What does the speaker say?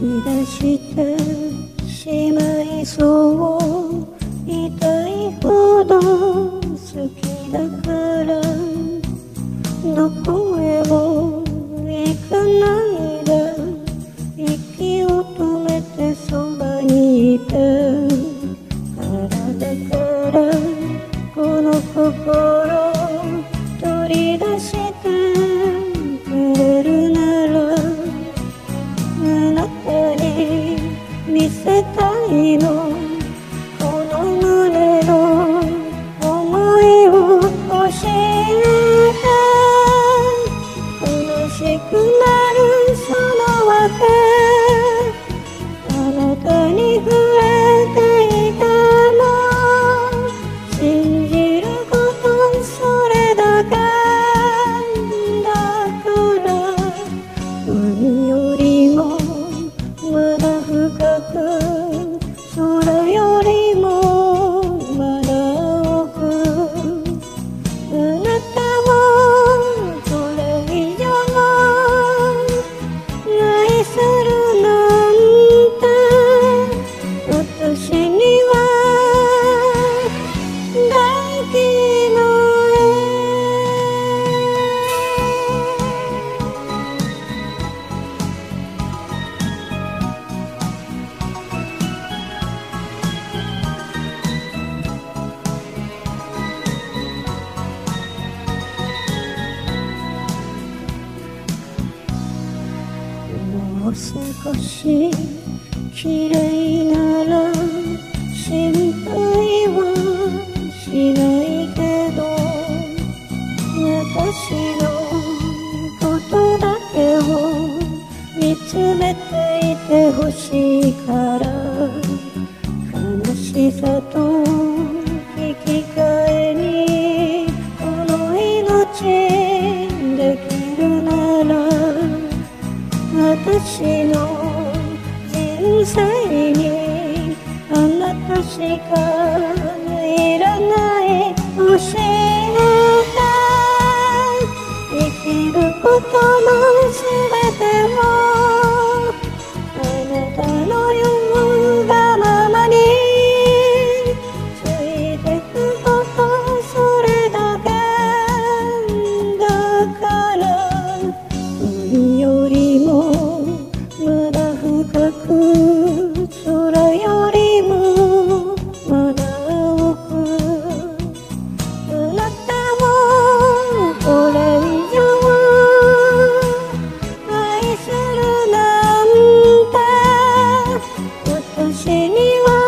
泣き出してしまいそう痛いほど好きだからどこへも行かないで息を止めてそばにいて体からこの心見せたいの。この胸の思いを教えもう少し綺麗なら心配はしないけど私のことだけを見つめていてほしいから悲しさと私の人生にあなたしかいらない教えて生きることの你。